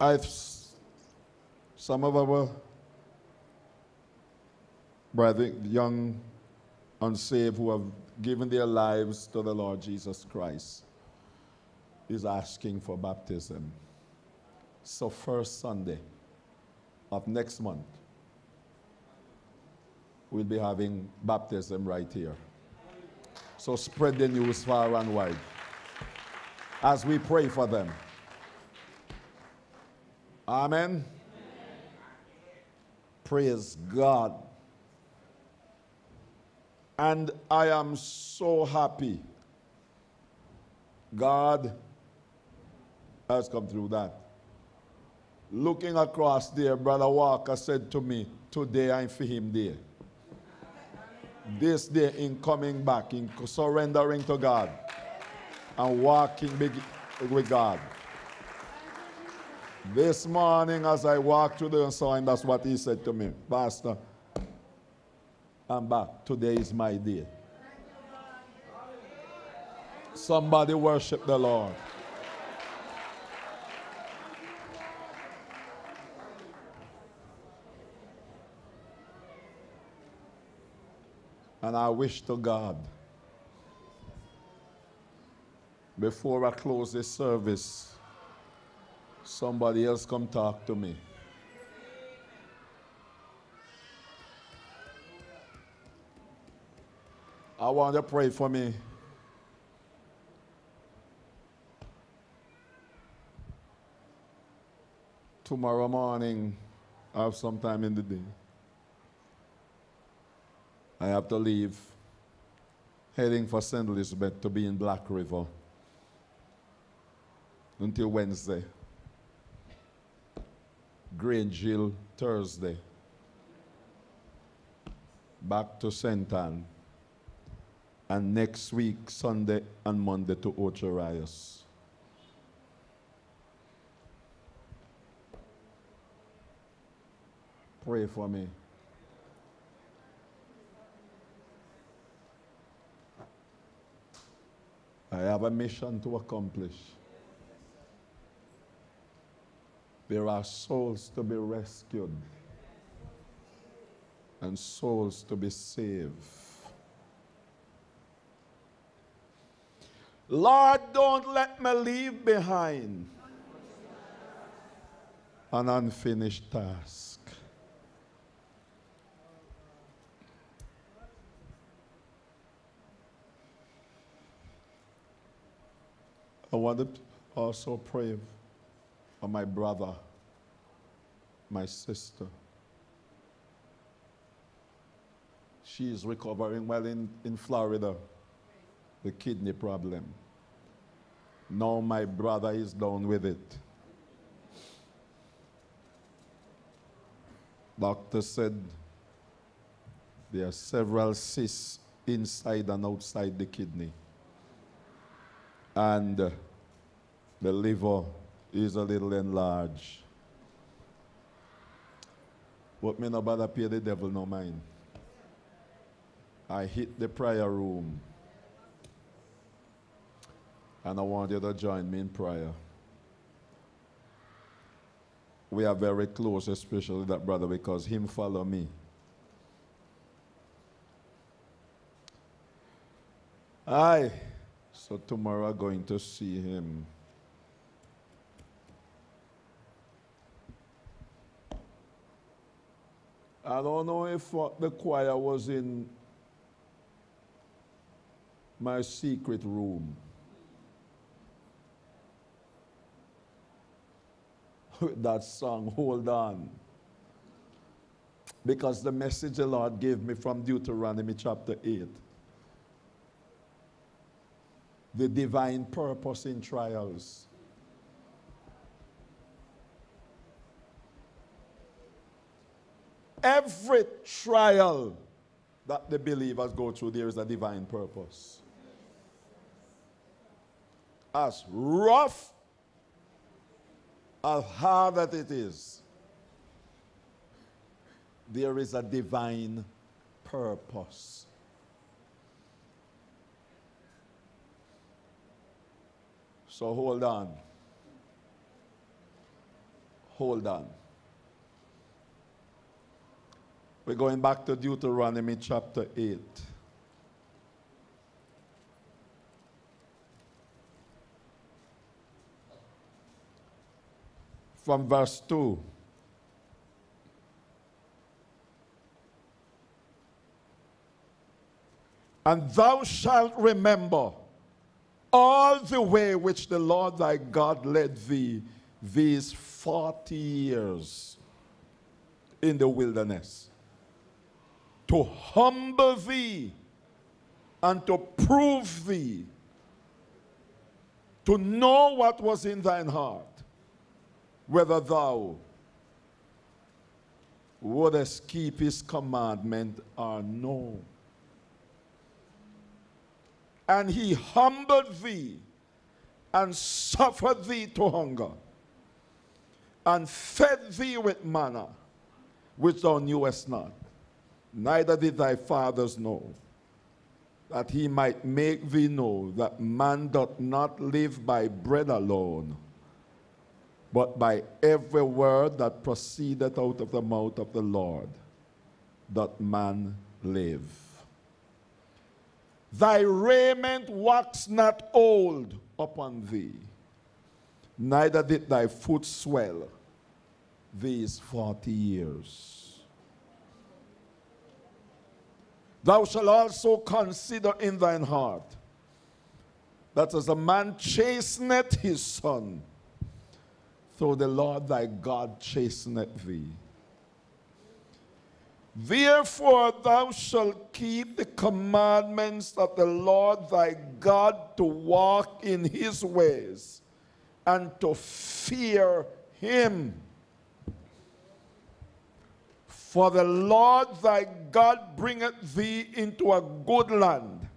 I've some of our brethren, young unsaved who have given their lives to the Lord Jesus Christ is asking for baptism. So first Sunday of next month, we'll be having baptism right here. So spread the news far and wide as we pray for them. Amen. Amen. Praise God. And I am so happy God has come through that. Looking across there, Brother Walker said to me, Today I'm for him there. This day in coming back, in surrendering to God and walking with God. This morning, as I walked through the sign, that's what he said to me, Pastor. I'm back. Today is my day. Somebody worship the Lord. And I wish to God, before I close this service, somebody else come talk to me. I want to pray for me. Tomorrow morning, I have some time in the day. I have to leave, heading for St. Elizabeth to be in Black River until Wednesday. Grange Hill Thursday. Back to St. Ann. And next week, Sunday and Monday to Ocho Rios. Pray for me. I have a mission to accomplish. There are souls to be rescued and souls to be saved. Lord, don't let me leave behind an unfinished task. I want to also pray for my brother, my sister. She is recovering well in, in Florida, the kidney problem. Now my brother is down with it. Doctor said there are several cysts inside and outside the kidney and the liver is a little enlarged. But me no bother pay the devil no mind. I hit the prayer room. And I want you to join me in prayer. We are very close, especially that brother, because him follow me. Aye. So tomorrow I'm going to see him. I don't know if the choir was in my secret room. With that song, Hold On. Because the message the Lord gave me from Deuteronomy chapter 8 the divine purpose in trials. Every trial that the believers go through, there is a divine purpose. As rough, as hard as it is, there is a divine purpose. So hold on. Hold on. We're going back to Deuteronomy chapter 8. From verse 2. And thou shalt remember all the way which the Lord thy God led thee these 40 years in the wilderness to humble thee and to prove thee, to know what was in thine heart, whether thou wouldest keep his commandment or no. And he humbled thee and suffered thee to hunger and fed thee with manna, which thou knewest not, neither did thy fathers know, that he might make thee know that man doth not live by bread alone, but by every word that proceedeth out of the mouth of the Lord, doth man live. Thy raiment wax not old upon thee, neither did thy foot swell these 40 years. Thou shalt also consider in thine heart that as a man chasteneth his son, so the Lord thy God chasteneth thee. Therefore, thou shalt keep the commandments of the Lord thy God to walk in his ways and to fear him. For the Lord thy God bringeth thee into a good land,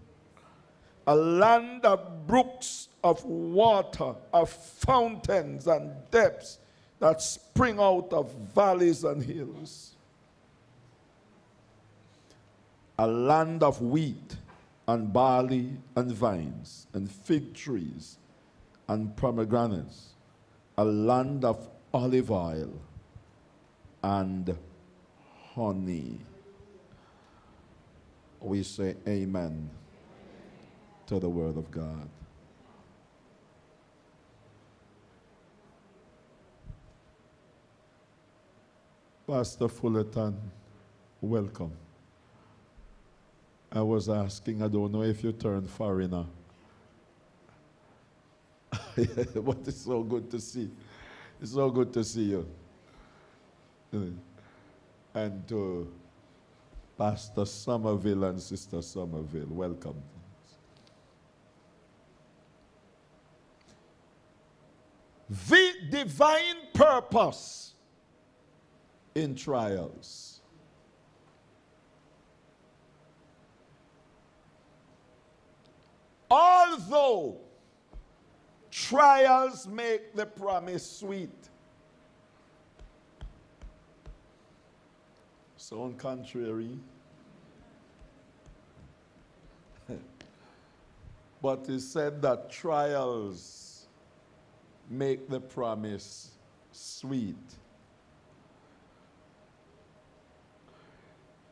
a land of brooks of water, of fountains and depths that spring out of valleys and hills. A land of wheat and barley and vines and fig trees and pomegranates, a land of olive oil and honey. We say amen to the word of God. Pastor Fullerton, welcome. I was asking, I don't know if you turned foreigner. but it's so good to see. It's so good to see you. And to Pastor Somerville and Sister Somerville, welcome. The divine purpose in trials. Although trials make the promise sweet, sound contrary. but he said that trials make the promise sweet.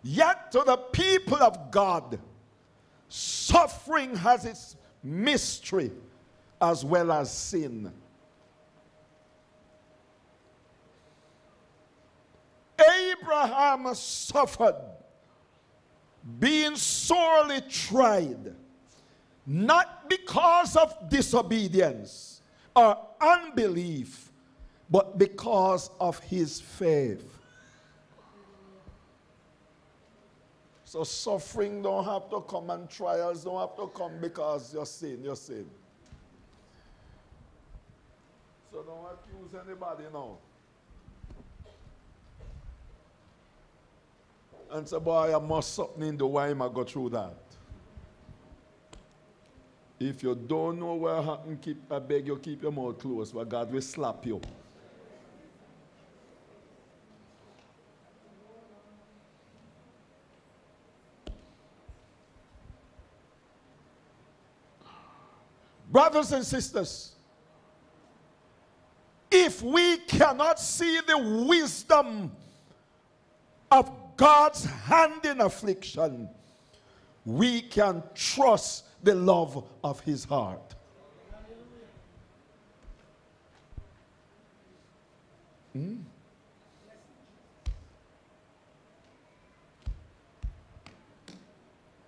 Yet to the people of God, Suffering has its mystery as well as sin. Abraham suffered, being sorely tried, not because of disobedience or unbelief, but because of his faith. So suffering don't have to come and trials don't have to come because you're sin, you're sin. So don't accuse anybody now. And say, boy, I must something in the why I go through that. If you don't know what happened, keep, I beg you, keep your mouth closed, but God will slap you. Brothers and sisters, if we cannot see the wisdom of God's hand in affliction, we can trust the love of his heart. Hmm?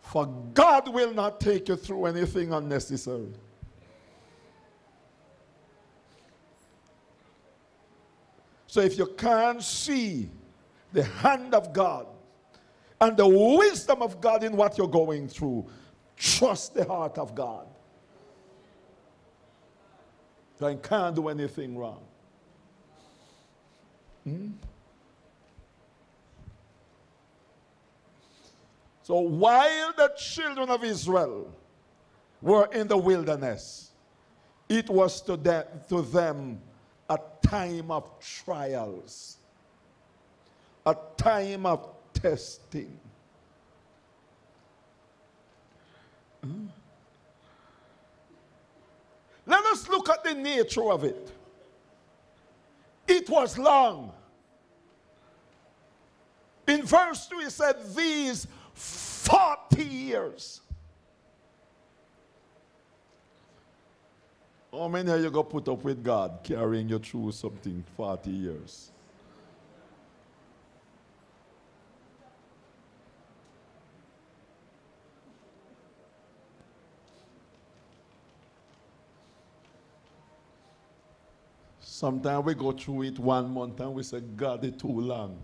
For God will not take you through anything unnecessary. So if you can't see the hand of God and the wisdom of God in what you're going through, trust the heart of God. I can't do anything wrong. Hmm? So while the children of Israel were in the wilderness, it was to, them, to them a time of trials, a time of testing. Hmm? Let us look at the nature of it. It was long. In verse 2, he said, These 40 years. How many are you to put up with God carrying you through something 40 years? Sometimes we go through it one month and we say, God, it's too long.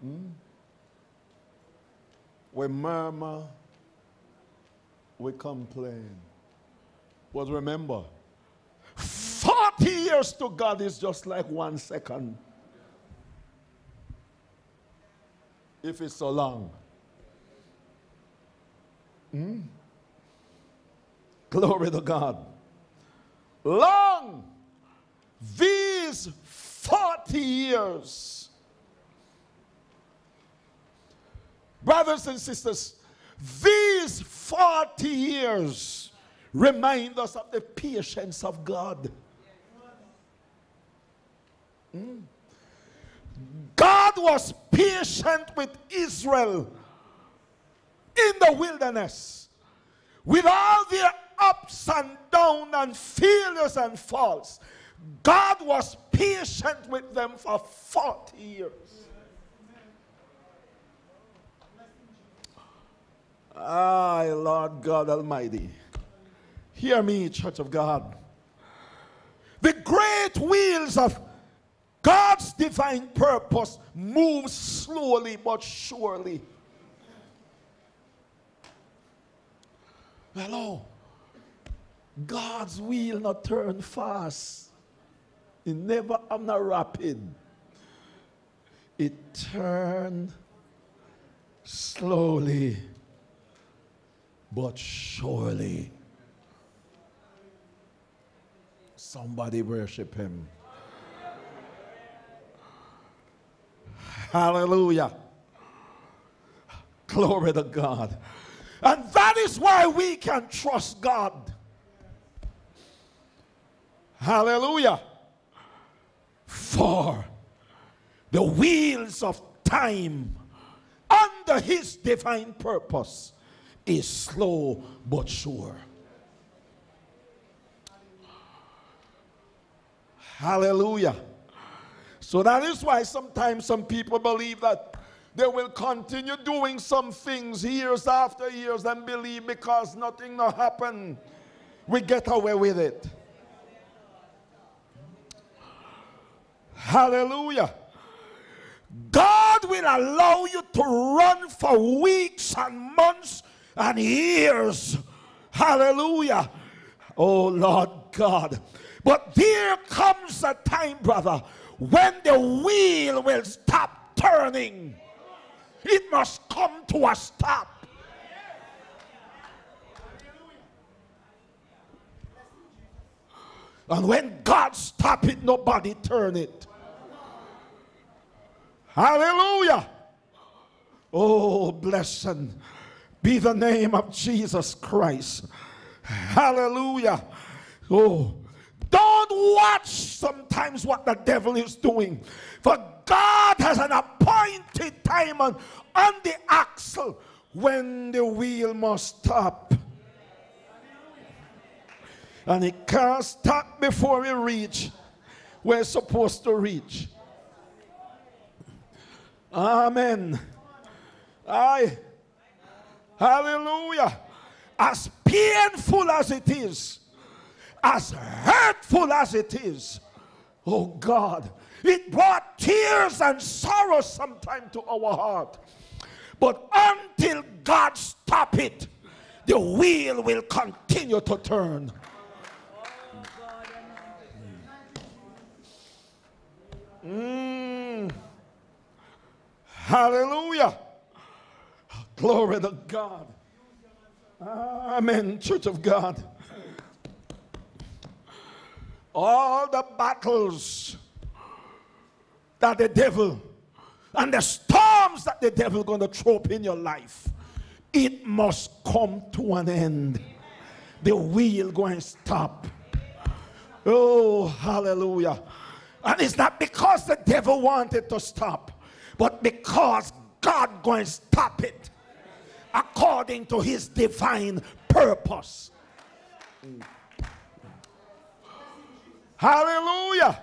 Hmm? We murmur, we complain. But remember, 40 years to God is just like one second. If it's so long. Hmm? Glory to God. Long. These 40 years. Brothers and sisters, these 40 years remind us of the patience of God. Mm. God was patient with Israel in the wilderness with all their ups and downs and failures and faults. God was patient with them for 40 years. Ah, Lord God Almighty. Hear me, Church of God. The great wheels of God's divine purpose move slowly but surely. Hello. God's wheel not turn fast. It never am not rapid. It turn slowly but surely. Somebody worship him. Hallelujah. Glory to God. And that is why we can trust God. Hallelujah. For the wheels of time under his divine purpose is slow but sure. Hallelujah. So that is why sometimes some people believe that they will continue doing some things years after years and believe because nothing will happen, we get away with it. Hallelujah. God will allow you to run for weeks and months and years. Hallelujah. Oh Lord God. But there comes a time, brother, when the wheel will stop turning. It must come to a stop. And when God stop it, nobody turn it. Hallelujah. Oh, blessed be the name of Jesus Christ. Hallelujah. Oh, don't watch sometimes what the devil is doing. For God has an appointed time on, on the axle when the wheel must stop. And it can't stop before we reach where it's supposed to reach. Amen. I, Hallelujah. As painful as it is, as hurtful as it is, oh God, it brought tears and sorrow sometime to our heart. But until God stop it, the wheel will continue to turn. Mm. Hallelujah. Glory to God. Amen, Church of God. All the battles that the devil and the storms that the devil going to throw up in your life, it must come to an end. The wheel going to stop. Oh, hallelujah. And it's not because the devil wanted to stop, but because God going to stop it according to his divine purpose. Hallelujah.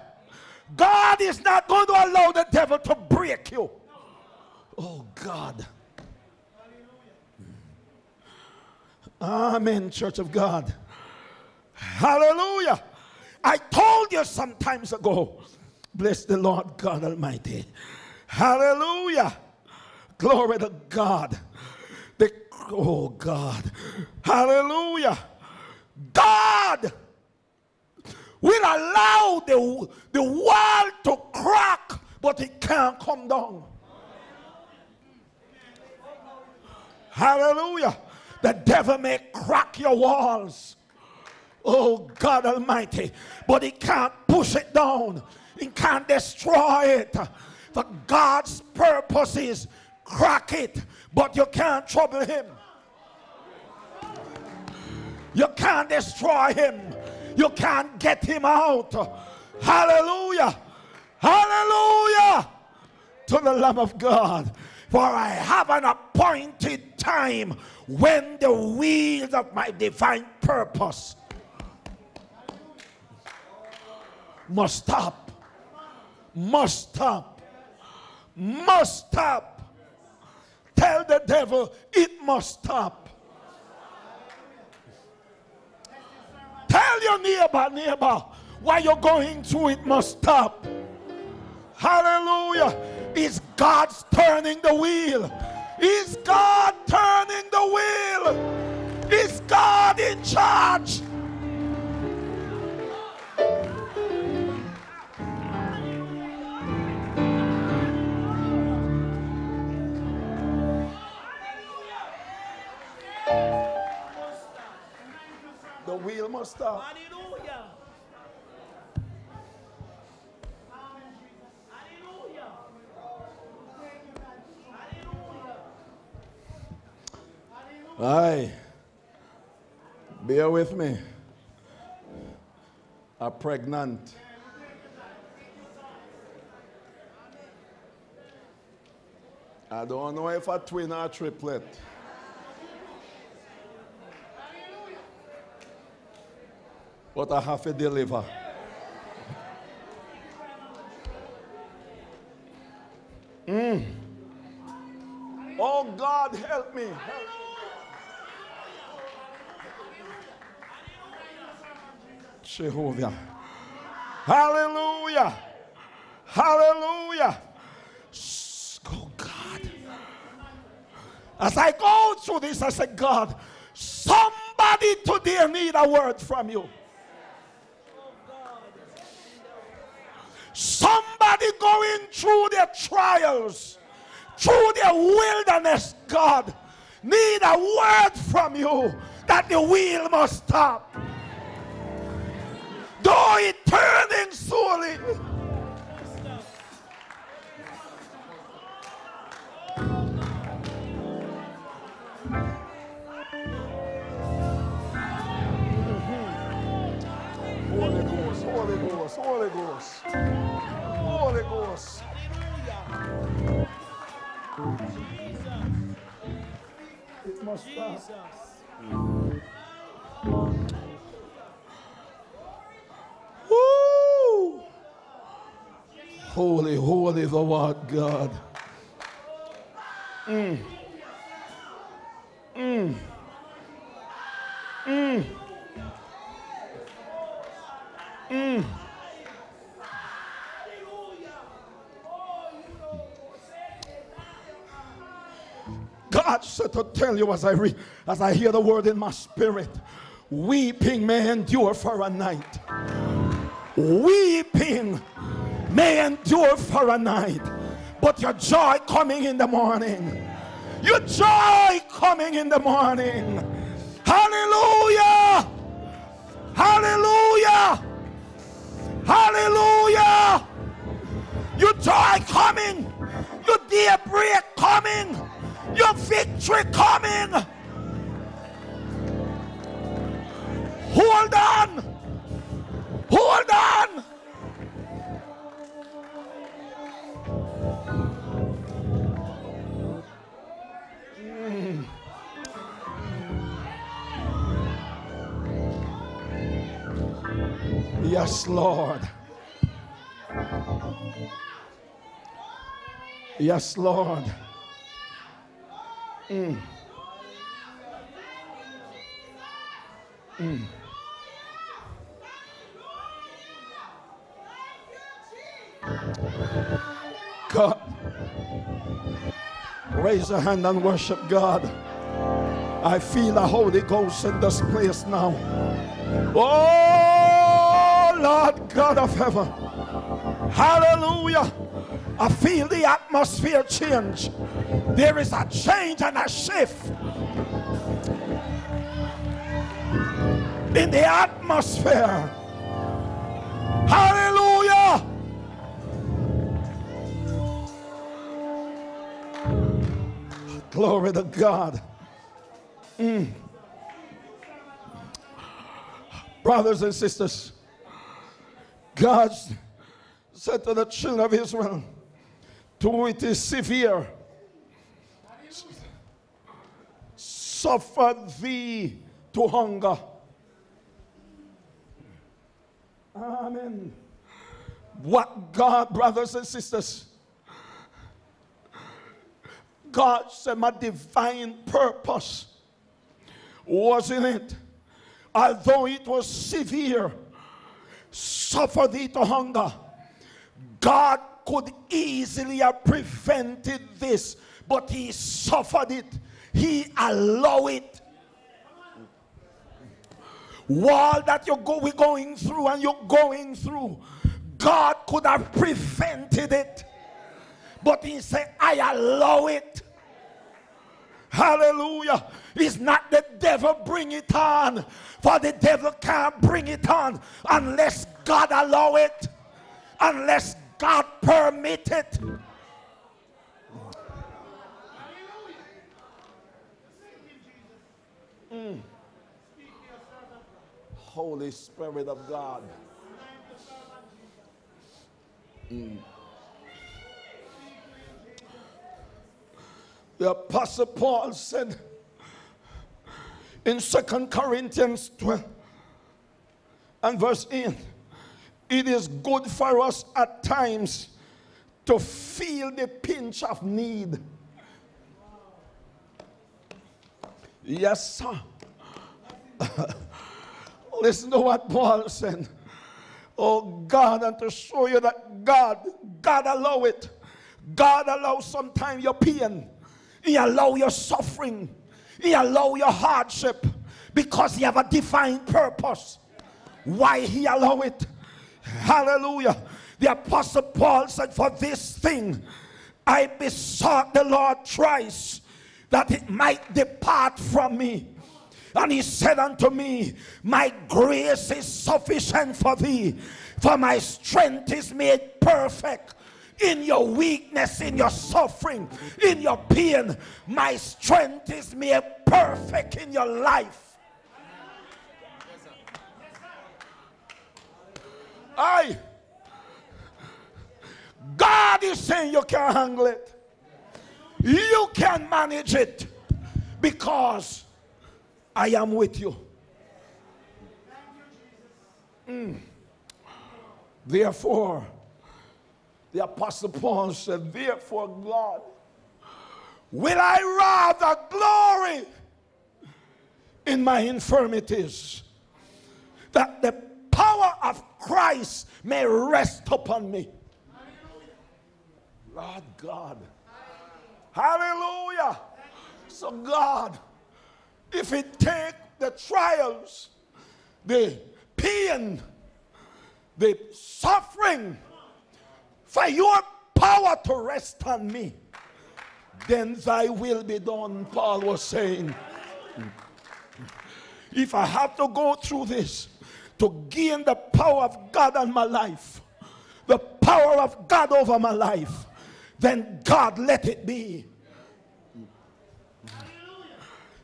God is not going to allow the devil to break you. Oh, God. Amen, Church of God. Hallelujah. I told you some times ago, bless the Lord God Almighty. Hallelujah. Glory to God. The, oh, God. Hallelujah. God will allow the, the wall to crack, but it can't come down. Hallelujah. The devil may crack your walls. Oh God Almighty. But he can't push it down. He can't destroy it. For God's purposes. crack it, but you can't trouble him. You can't destroy him. You can't get him out. Hallelujah. Hallelujah to the Lamb of God. For I have an appointed time when the wheels of my divine purpose must stop. Must stop. Must stop. Tell the devil it must stop. Tell your neighbor, neighbor, why you're going through it must stop. Hallelujah. Is God's turning the wheel? Is God turning the wheel? Is God in charge? Wheel must stop. Hallelujah. Hallelujah. Aye. Bear with me. A pregnant. I don't know if a twin or a triplet. But I have to deliver. Mm. Oh God, help me. Help Jehovah. Hallelujah. Hallelujah. Oh God. As I go through this, I say, God, somebody today need a word from you. Somebody going through their trials, through their wilderness, God, need a word from you that the wheel must stop. Though it turning slowly. Holy Ghost, Holy Ghost. Woo! Holy, holy the Lord God. Mm. Mm. Mm. God said to tell you as I read, as I hear the word in my spirit, weeping may endure for a night. Weeping may endure for a night, but your joy coming in the morning. Your joy coming in the morning. Hallelujah! Hallelujah! Hallelujah! Your joy coming, your daybreak coming, your victory coming. Hold on! Hold on! Yes, Lord. Yes, Lord. Mm. Mm. God, raise your hand and worship God. I feel the Holy Ghost in this place now. Oh, Lord God of heaven. Hallelujah. I feel the atmosphere change. There is a change and a shift in the atmosphere. Hallelujah. Glory to God. Mm. Brothers and sisters, God said to the children of Israel, to it is severe, suffer thee to hunger. Amen. What God, brothers and sisters, God said, My divine purpose was in it. Although it was severe, suffer thee to hunger. God could easily have prevented this, but He suffered it, He allow it. Wall that you're go, we're going through and you're going through, God could have prevented it, but He said, I allow it. Hallelujah. It's not the devil bring it on. For the devil can't bring it on unless God allow it. Unless God permit it. Mm. Holy Spirit of God. Mm. The Apostle Paul said in Second Corinthians 12 and verse 8 it is good for us at times to feel the pinch of need. Yes, sir. Listen to what Paul said. Oh God, and to show you that God, God allow it. God allow sometimes your pain. He allow your suffering. He allow your hardship because he have a divine purpose. Why he allow it? Hallelujah. The apostle Paul said, For this thing I besought the Lord thrice that it might depart from me. And he said unto me, My grace is sufficient for thee, for my strength is made perfect in your weakness, in your suffering, in your pain. My strength is made perfect in your life. I. God is saying you can't handle it. You can manage it because I am with you. Mm. Therefore, the Apostle Paul said, Therefore, God, will I rather glory in my infirmities, that the power of Christ may rest upon me. Lord God. Hallelujah. So, God, if it take the trials, the pain, the suffering, for your power to rest on me, then thy will be done, Paul was saying. If I have to go through this to gain the power of God on my life, the power of God over my life, then God let it be.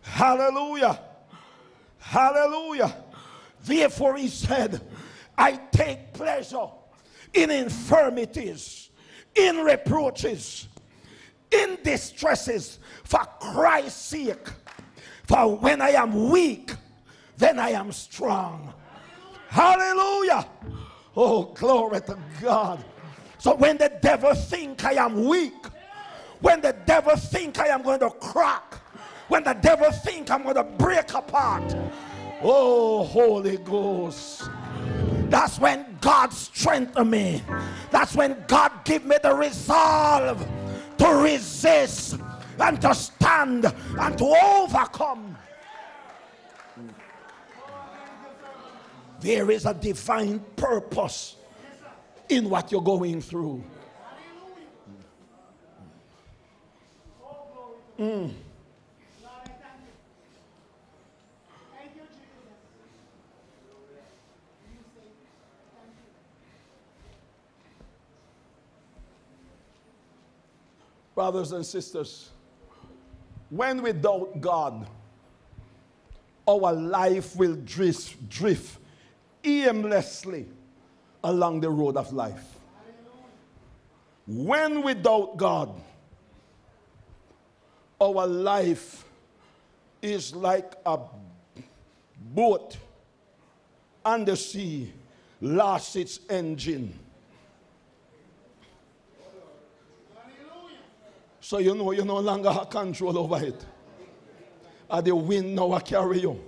Hallelujah. Hallelujah. Therefore, he said, I take pleasure in infirmities, in reproaches, in distresses for Christ's sake. For when I am weak, then I am strong. Hallelujah. Oh, glory to God. So when the devil think I am weak, when the devil think I am going to crack, when the devil think I'm going to break apart, oh, Holy Ghost. That's when God strengthened me. That's when God give me the resolve to resist and to stand and to overcome. There is a divine purpose in what you're going through. Mm. Brothers and sisters, when we doubt God, our life will drift, drift aimlessly along the road of life. When doubt God, our life is like a boat on the sea lost its engine. So you know you no longer have control over it. And the wind now carry you.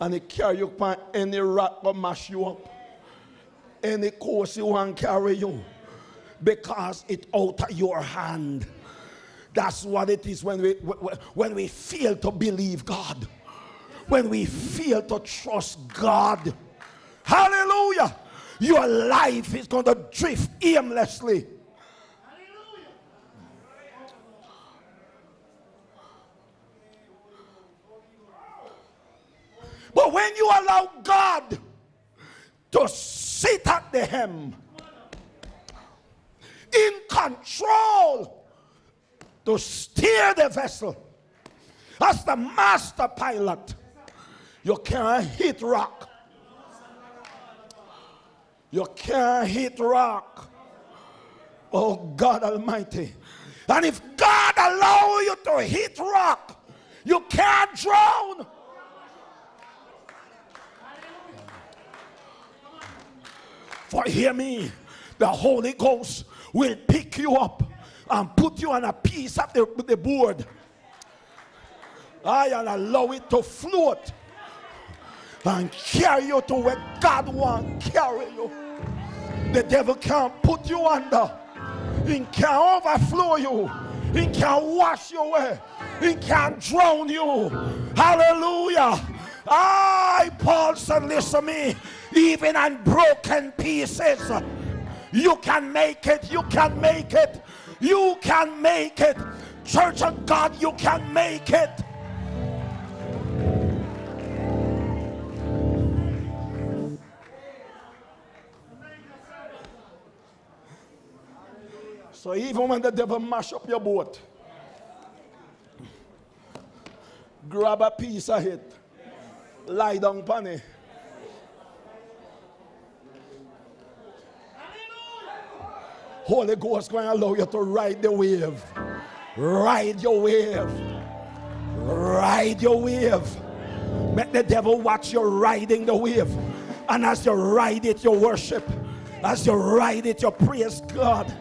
And it carry you upon any rock or mash you up any course you want carry you because it out of your hand. That's what it is when we when we fail to believe God. When we fail to trust God. Hallelujah. Your life is going to drift aimlessly. But when you allow God to sit at the helm, in control to steer the vessel as the master pilot. You can't hit rock. You can't hit rock. Oh God Almighty. And if God allow you to hit rock, you can't drown. For hear me, the Holy Ghost will pick you up and put you on a piece of the, the board. I and allow it to float and carry you to where God wants carry you. The devil can't put you under. He can't overflow you. He can't wash you away. He can't drown you. Hallelujah. I, Paul said, listen to me even on broken pieces. You can make it. You can make it. You can make it. Church of God, you can make it. So even when the devil mash up your boat, grab a piece of it, lie down upon it, Holy Ghost going to allow you to ride the wave. Ride your wave. Ride your wave. Make the devil watch you riding the wave. And as you ride it, you worship. As you ride it, you praise God.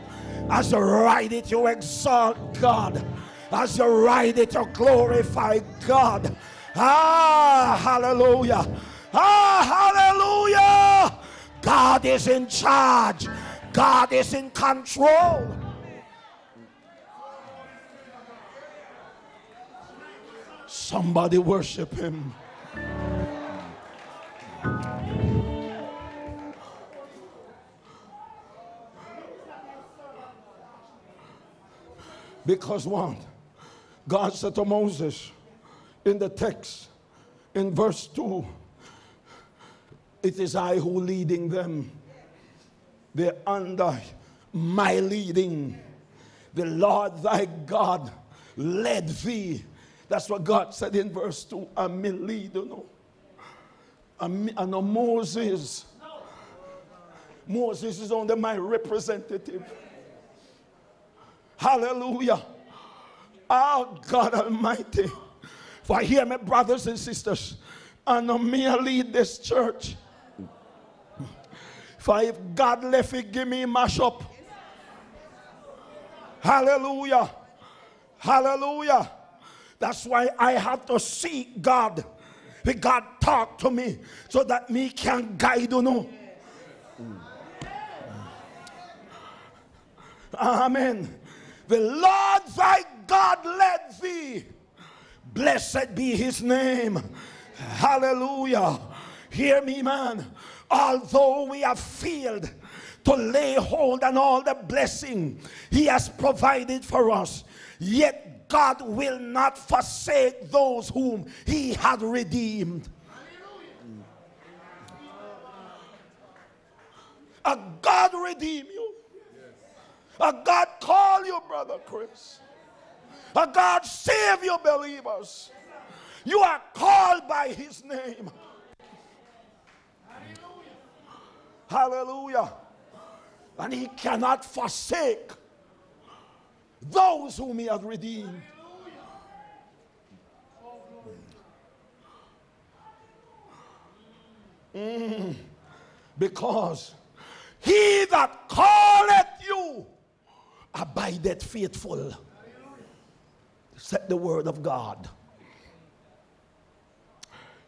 As you ride it, you exalt God. As you ride it, you glorify God. Ah, hallelujah. Ah, hallelujah. God is in charge. God is in control. Somebody worship him. Because one, God said to Moses in the text, in verse 2, it is I who leading them. They're under my leading. The Lord thy God led thee. That's what God said in verse 2. I'm lead, you know. I'm, I Moses. Moses is only my representative. Hallelujah. Oh God Almighty. For hear me, brothers and sisters. And me lead this church. For if God left it, give me mash up. Hallelujah. Hallelujah. That's why I have to seek God. God talk to me so that me can guide you know. Amen. The Lord thy God led thee. Blessed be his name. Hallelujah. Hear me, man although we have failed to lay hold on all the blessing he has provided for us, yet God will not forsake those whom he had redeemed. A God redeem you. A God call you, brother Chris. A God save you, believers. You are called by his name. Hallelujah. And he cannot forsake those whom he has redeemed. Mm. Because he that calleth you abideth faithful. Said the word of God.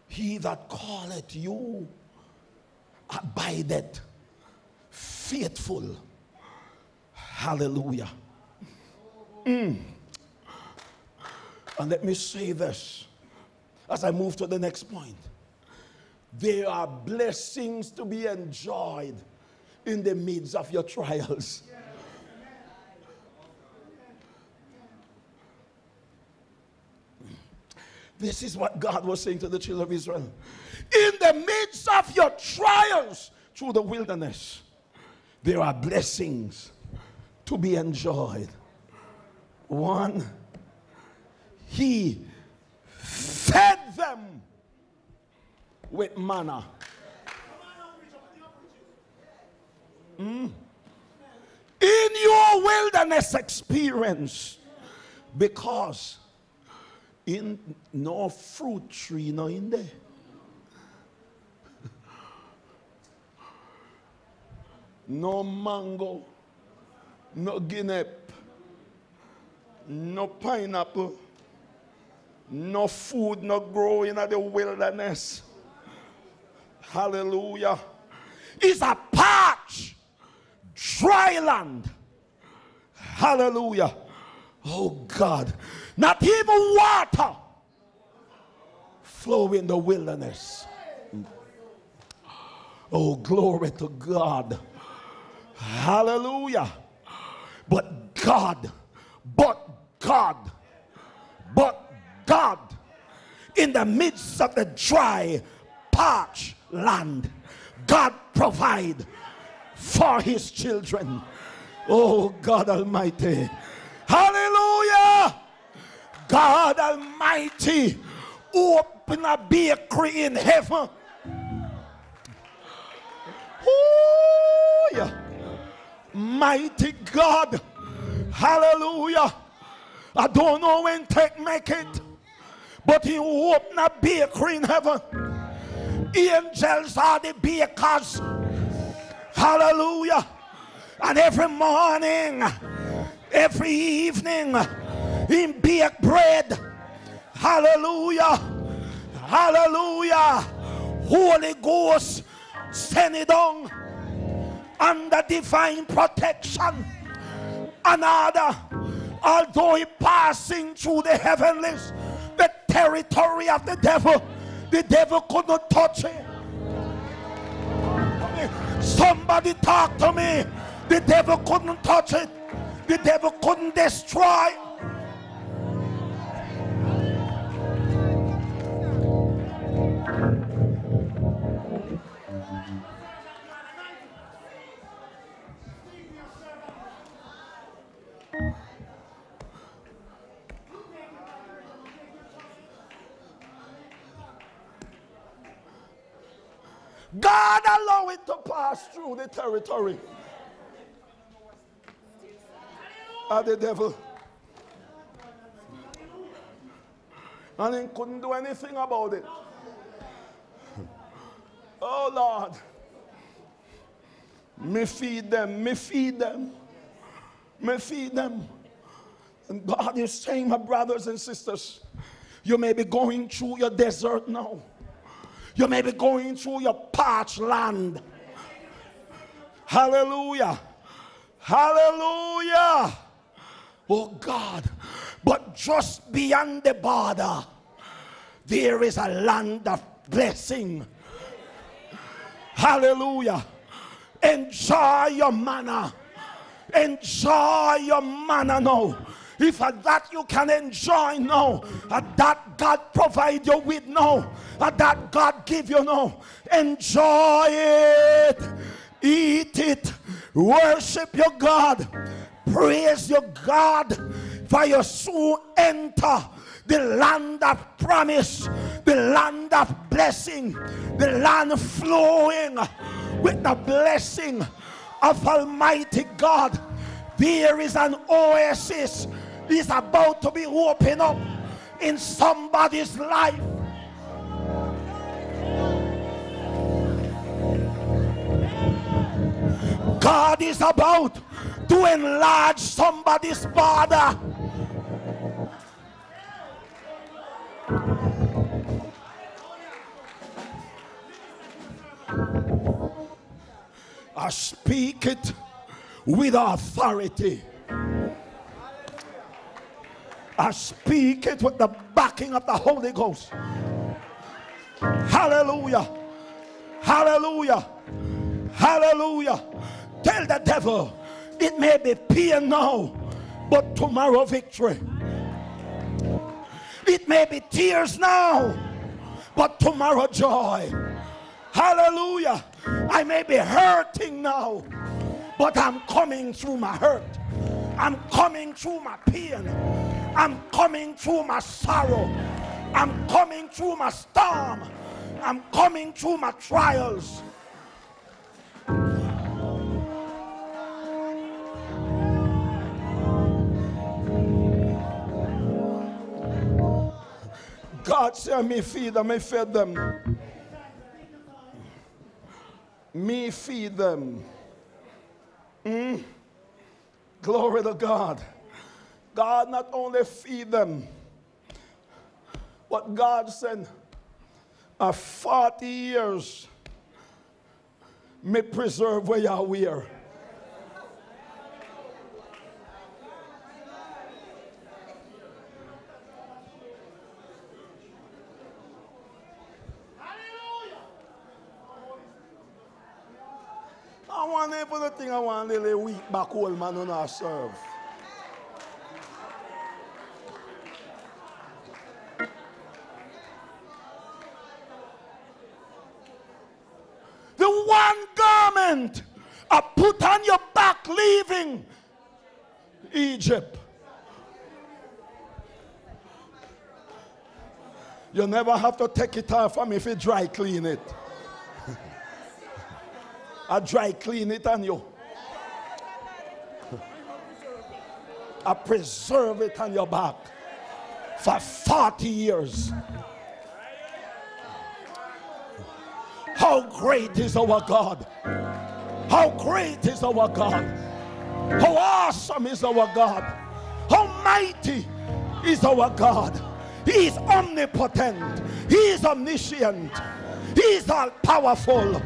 He that calleth you abideth faithful. Hallelujah. Mm. And let me say this as I move to the next point. There are blessings to be enjoyed in the midst of your trials. This is what God was saying to the children of Israel in the midst of your trials through the wilderness, there are blessings to be enjoyed. One, he fed them with manna. Mm. In your wilderness experience, because in no fruit tree no in there. No mango, no guinep, no pineapple, no food, no growing in the wilderness. Hallelujah. It's a patch, dry land. Hallelujah. Oh God. Not even water flow in the wilderness. Oh, glory to God. Hallelujah. But God, but God, but God, in the midst of the dry, parched land, God provide for his children. Oh God Almighty. Hallelujah. God Almighty open a bakery in heaven. Ooh, yeah. Mighty God. Hallelujah. I don't know when take make it, but he open a bakery in heaven. Angels are the bakers. Hallelujah. And every morning, every evening, in bake bread. Hallelujah. Hallelujah. Holy Ghost, send it on under divine protection. Another, although he passing through the heavenlies, the territory of the devil, the devil could not touch it. Somebody talk to me. The devil couldn't touch it. The devil couldn't destroy. God allow it to pass through the territory of the devil. And he couldn't do anything about it. Oh Lord. Me feed them, me feed them, me feed them. And God is saying, my brothers and sisters, you may be going through your desert now. You may be going through your parched land. Hallelujah. Hallelujah. Oh God. But just beyond the border, there is a land of blessing. Hallelujah. Enjoy your manna. Enjoy your manna now. If at that you can enjoy now, at that God provide you with now, at that God give you now, enjoy it, eat it, worship your God, praise your God, for you soon enter the land of promise, the land of blessing, the land flowing with the blessing of Almighty God. There is an oasis is about to be opened up in somebody's life. God is about to enlarge somebody's border. I speak it with authority. I speak it with the backing of the Holy Ghost. Hallelujah. Hallelujah. Hallelujah. Tell the devil it may be pain now, but tomorrow victory. It may be tears now, but tomorrow joy. Hallelujah. I may be hurting now, but I'm coming through my hurt. I'm coming through my pain. I'm coming through my sorrow. I'm coming through my storm. I'm coming through my trials. God said, Me feed them, me fed them. Me feed them. Mm. Glory to God. God not only feed them, but God sent a 40 years may preserve where you are. Hallelujah I want everything I want little week back old man on our serve. garment are put on your back leaving Egypt. You never have to take it off from me if you dry clean it. I dry clean it on you. I preserve it on your back for 40 years. How great is our God! How great is our God! How awesome is our God! How mighty is our God! He is omnipotent. He is omniscient. He is all powerful.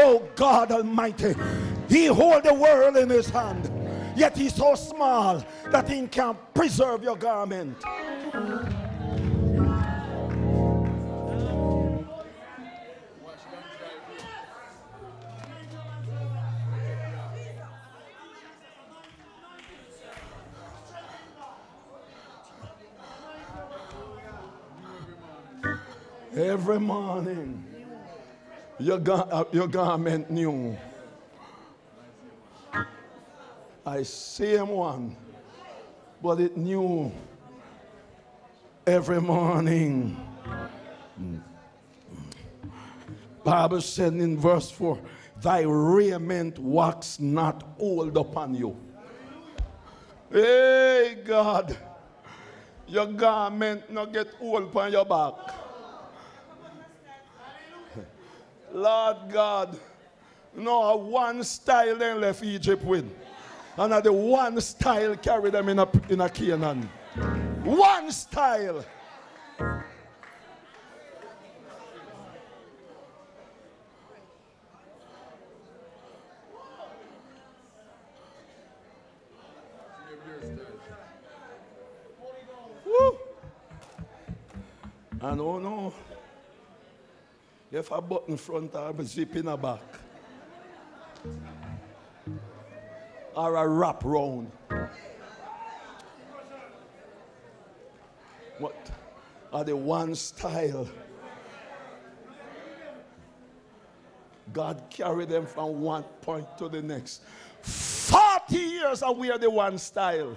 Oh God Almighty. He hold the world in his hand. Yet he's so small that he can preserve your garment. Every morning, your, gar- uh, your garment new. I same one, but it new every morning. Bible said in verse 4, thy raiment wax not old upon you. Hey God, your garment not get old upon your back. Lord God, no one style they left Egypt with. And the one style carry them in a, in a Canaan. One style. Woo. And oh no. If a button front or a zip in the back. Or a wrap round. What are the one style? God carried them from one point to the next. 40 years and we are the one style.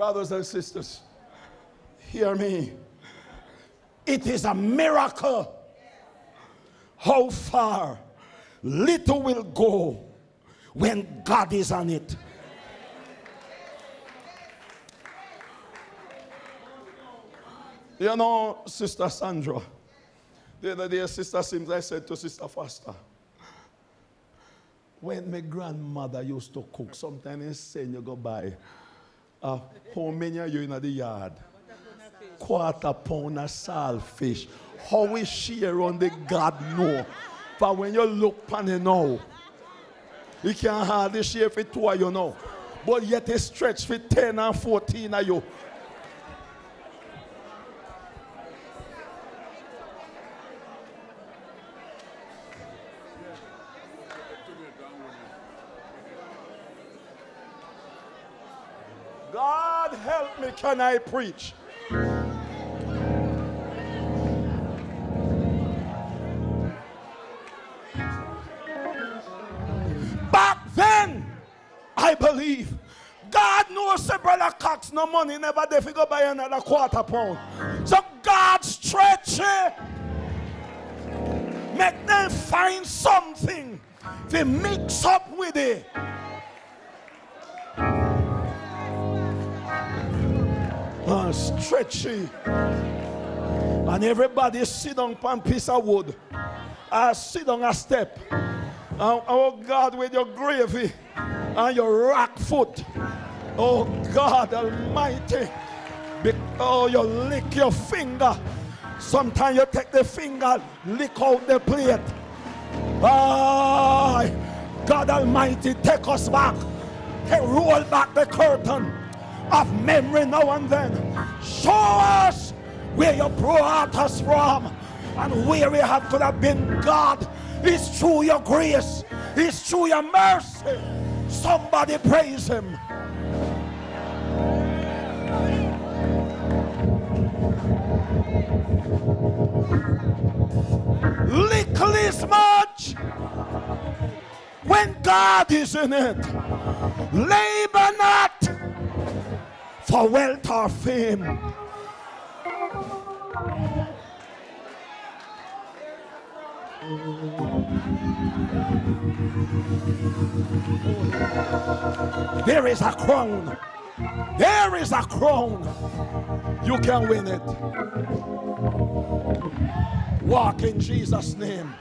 Brothers and sisters, hear me. It is a miracle how far little will go when God is on it. You know, Sister Sandra, the other day, Sister Sims, I said to Sister Foster, when my grandmother used to cook, sometimes in saying you go buy, how many are you in the yard? Quarter pound of salt fish. How is she around the God know? But when you look upon it now, you can hardly share for two of you know. But yet it stretch for 10 and 14 of you. God help me, can I preach? Back then, I believe God knows say brother Cox no money never there go buy another quarter pound. So God stretch it. Make them find something to mix up with it. Uh, stretchy. And everybody sit on one piece of wood. I sit on a step. Oh, God, with your gravy and your rock foot. Oh God Almighty. Oh, you lick your finger. Sometimes you take the finger, lick out the plate. Ah, God Almighty, take us back. Hey, roll back the curtain of memory now and then. Show us where you brought us from and where we have could have been God. It's through your grace, it's through your mercy. Somebody praise him. Little is much when God is in it. Labor not for wealth or fame. There is a crown. There is a crown. You can win it. Walk in Jesus' name.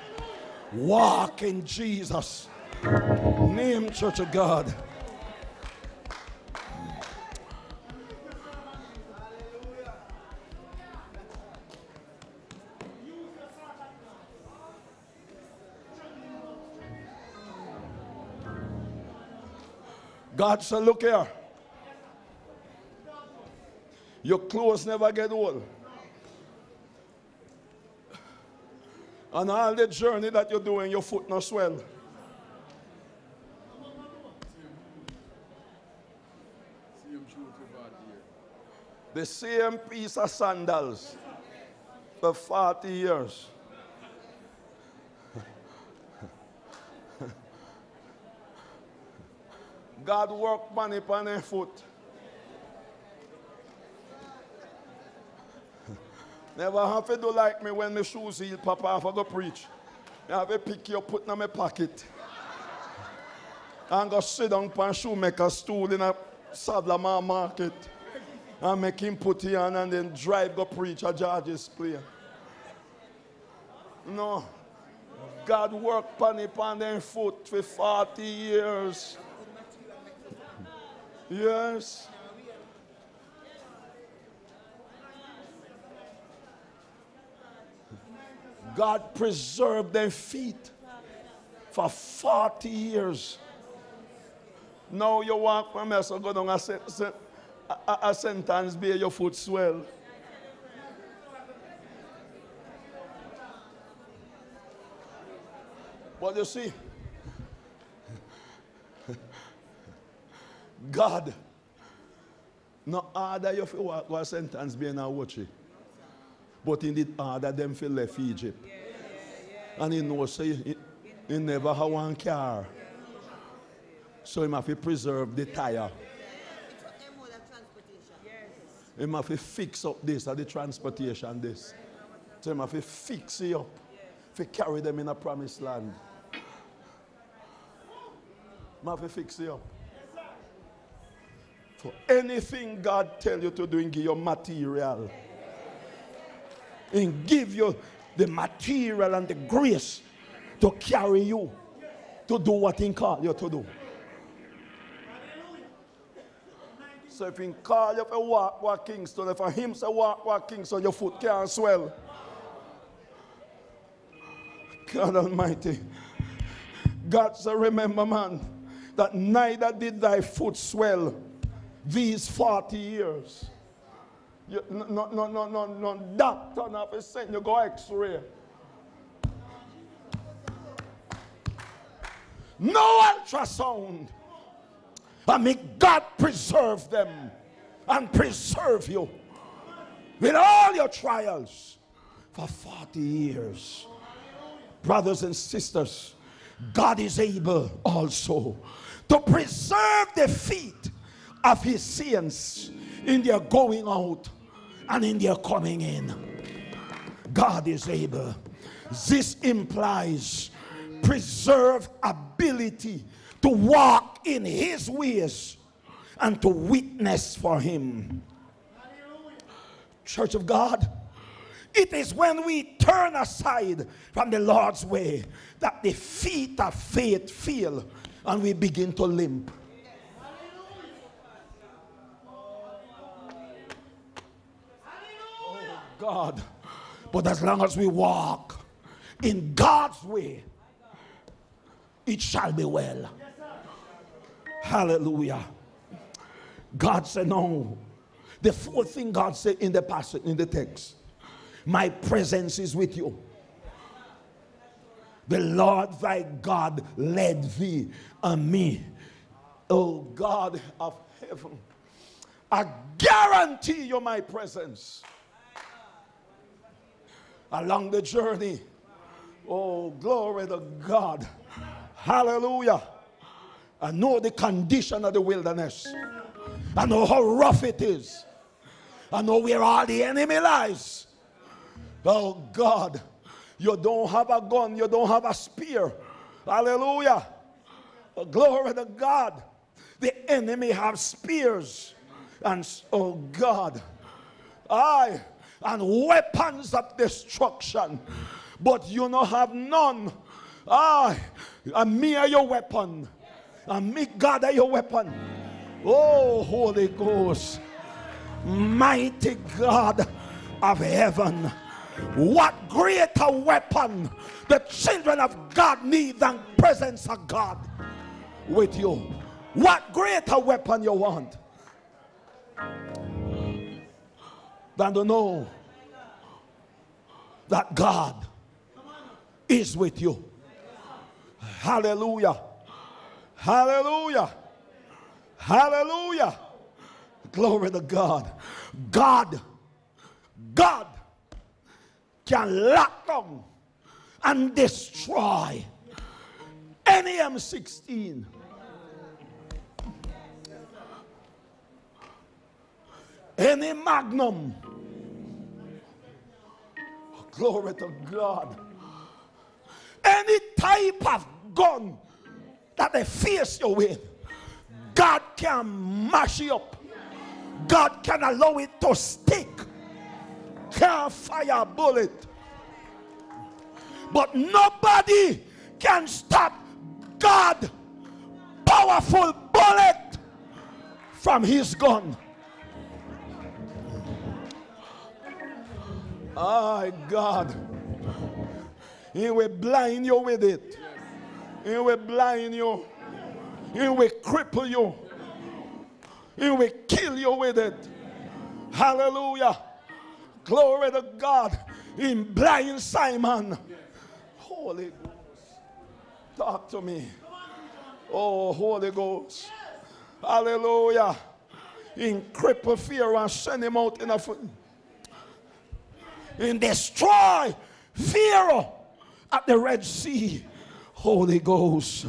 Walk in Jesus' name, Church of God. God said, Look here. Your clothes never get old. And all the journey that you're doing, your foot not swell. The same piece of sandals for 40 years. God work money upon their foot. Never have to do like me when my shoes heal, Papa, for go preach. I have to pick you, put in my pocket. And go sit down on shoemaker stool in a Sav-la-Mar market. And make him put it on and then drive go preach a George's play. No. God worked upon their foot for 40 years. Yes. God preserved their feet for 40 years. Now you walk from here, so go down a, a, a sentence, be your foot swell. But you see, God, no order you for walk a sentence being a watch but in the order them for left Egypt. And he knows say he, he never have one car. So he must to preserve the tire. He must to fix up this at the transportation this. So he must to fix it up. To carry them in a promised land. Must to fix it up. For anything God tell you to do, and give your material. And give you the material and the grace to carry you to do what He called you to do. So if He call you to walk, walk Kingston, if Him say walk, walk Kingston, your foot can't swell. God Almighty. God said, remember, man, that neither did thy foot swell these 40 years. You, no, no, no, no, no, doctor not be sent you go x-ray. No ultrasound. I mean, God preserve them and preserve you with all your trials for 40 years. Brothers and sisters, God is able also to preserve the feet of his saints in their going out and in their coming in. God is able. This implies preserve ability to walk in his ways and to witness for him. Church of God, it is when we turn aside from the Lord's way that the feet of faith feel and we begin to limp. God. But as long as we walk in God's way, it shall be well. Hallelujah. God said, No. The fourth thing God said in the passage, in the text, my presence is with you. The Lord thy God led thee and me. Oh God of heaven, I guarantee you my presence along the journey. Oh, glory to God. Hallelujah. I know the condition of the wilderness. I know how rough it is. I know where all the enemy lies. Oh God. You don't have a gun, you don't have a spear. Hallelujah. Oh, glory to God. The enemy have spears and oh God, I and weapons of destruction, but you don't have none. I and me are your weapon, and me God are your weapon. Oh, Holy Ghost, mighty God of heaven. What greater weapon the children of God need than presence of God with you? What greater weapon you want than to know that God is with you? Hallelujah. Hallelujah. Hallelujah. Glory to God. God, God can lock down and destroy any M16. Any magnum. Glory to God. Any type of gun that they face you with, God can mash you up. God can allow it to stick. Can't fire a bullet. But nobody can stop God powerful bullet from his gun. My God. He will blind you with it. He will blind you. He will cripple you. He will kill you with it. Hallelujah. Glory to God. In blind Simon. Holy Ghost. Talk to me. Oh, Holy Ghost. Hallelujah. In cripple fear and send him out in a in destroy Pharaoh at the Red Sea. Holy Ghost,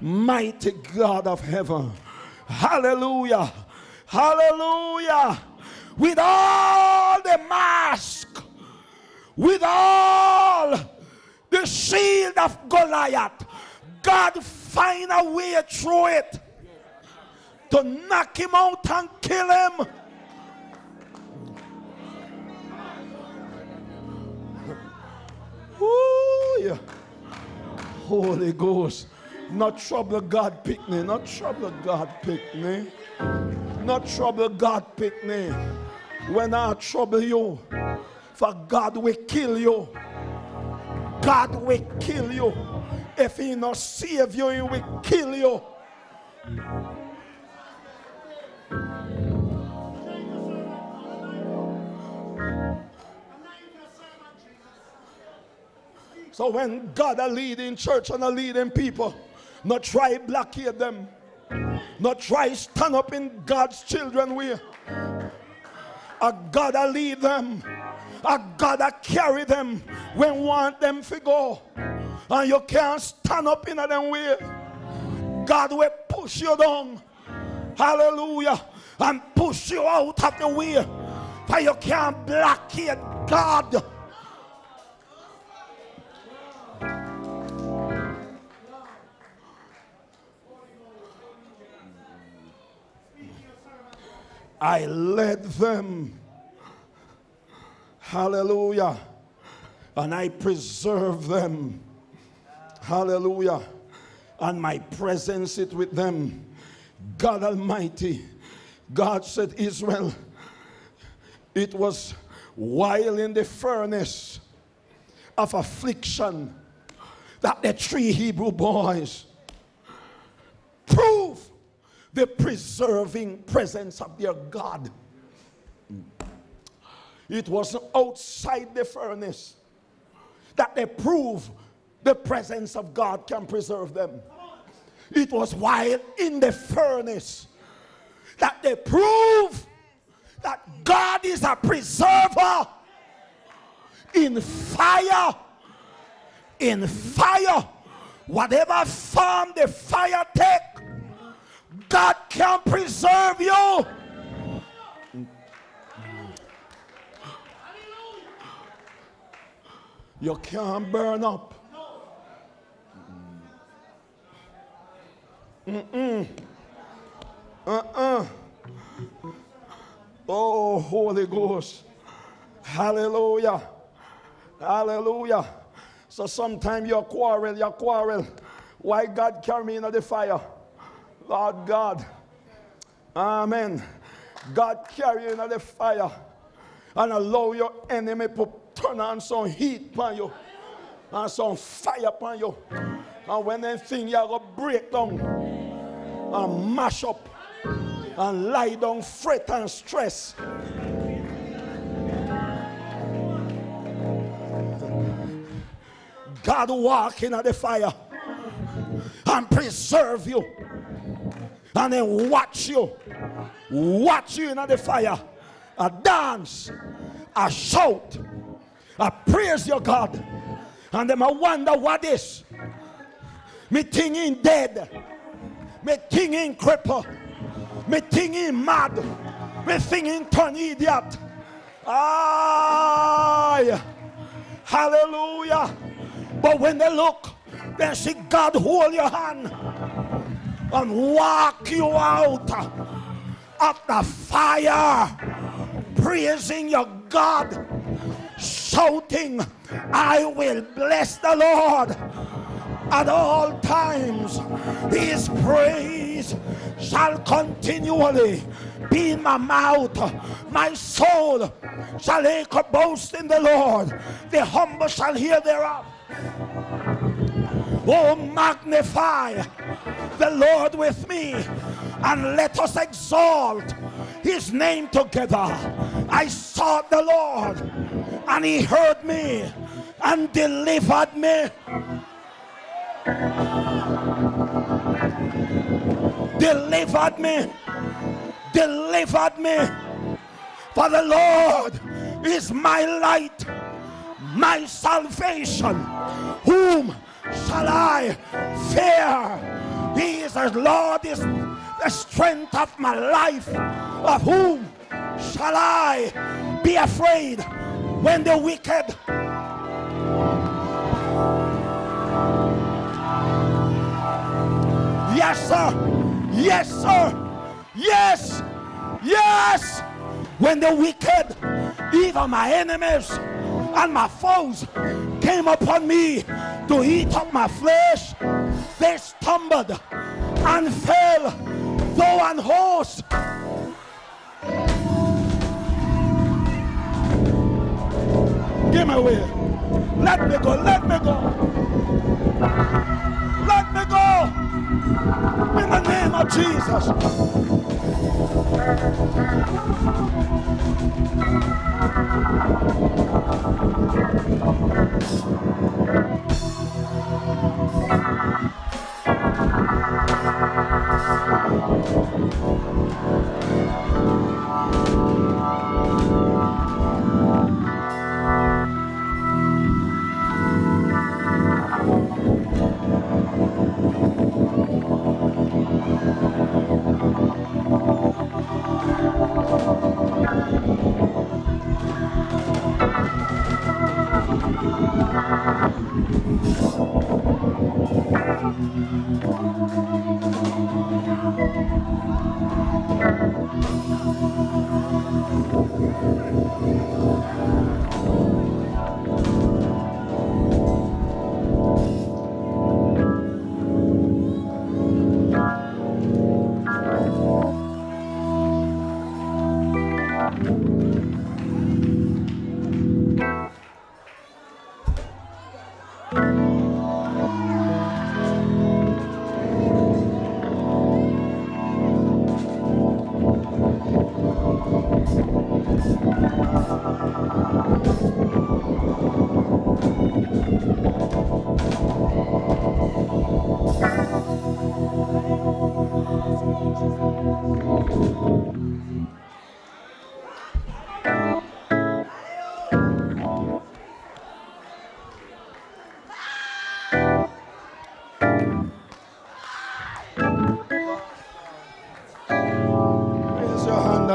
mighty God of heaven. Hallelujah. Hallelujah. With all the mask, with all the shield of Goliath, God find a way through it to knock him out and kill him. Ooh, yeah. Holy Ghost. Not trouble God pick me. Not trouble God pick me. Not trouble God pick me. When I trouble you, for God will kill you. God will kill you. If he not save you, he will kill you. So when God are leading church and are leading people, not try blockade them. Not try stand up in God's children way. A God a lead them. A God a carry them when want them to go. And you can't stand up in them way. God will push you down. Hallelujah. And push you out of the way. For you can't blockade God. I led them. Hallelujah. And I preserve them. Hallelujah. And my presence is with them. God Almighty. God said, Israel, it was while in the furnace of affliction that the three Hebrew boys the preserving presence of their God. It was outside the furnace that they prove the presence of God can preserve them. It was while in the furnace that they prove that God is a preserver in fire. In fire, whatever form the fire take, God can preserve you. You can't burn up. Mm-mm. Uh-uh. Oh, Holy Ghost. Hallelujah. Hallelujah. So sometimes you quarrel, you quarrel. Why God carry me into the fire? Lord God. Amen. God carry you into the fire and allow your enemy to turn on some heat upon you and some fire upon you. And when they think you're going to break down and mash up and lie down, fret and stress. God walk in the fire and preserve you and then watch you. Watch you in the fire. A dance. A shout. A praise your God. And then I wonder what is me thinking dead. Me thinking cripple. Me thinking mad. Me thing thinking turn idiot. Aye. Hallelujah. But when they look, they see God hold your hand and walk you out of the fire, praising your God, shouting, I will bless the Lord at all times. His praise shall continually be in my mouth. My soul shall make a boast in the Lord. The humble shall hear thereof. Oh, magnify the Lord with me and let us exalt his name together. I sought the Lord and he heard me and delivered me. Delivered me. Delivered me. For the Lord is my light, my salvation. Whom shall I fear? He is the Lord is the strength of my life. Of whom shall I be afraid when the wicked Yes, sir. Yes, sir. Yes. Yes. When the wicked, even my enemies and my foes, came upon me to eat up my flesh, they stumbled and fell, though on horse. Give me away. Let me go. Let me go. Let me go. In the name of Jesus. Thank you.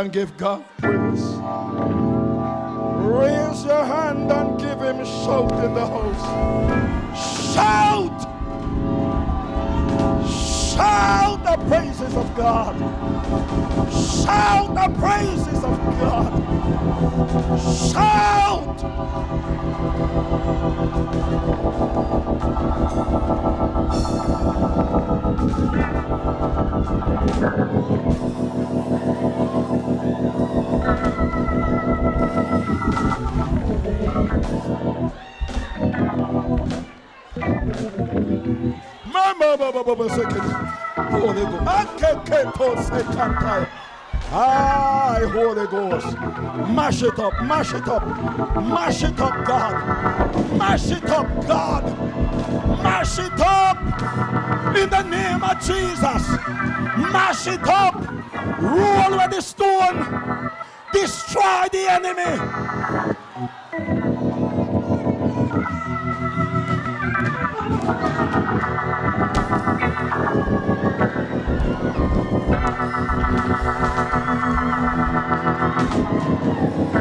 And give God praise. Raise your hand and give him shout in the house. Shout! Shout the praises of God. Shout the praises of God. Shout! Holy Ghost. Aye, Holy Ghost. Mash it up, mash it up, mash it up, God. Mash it up, God. Mash it up in the name of Jesus, mash it up, roll with the stone, destroy the enemy. Thank you.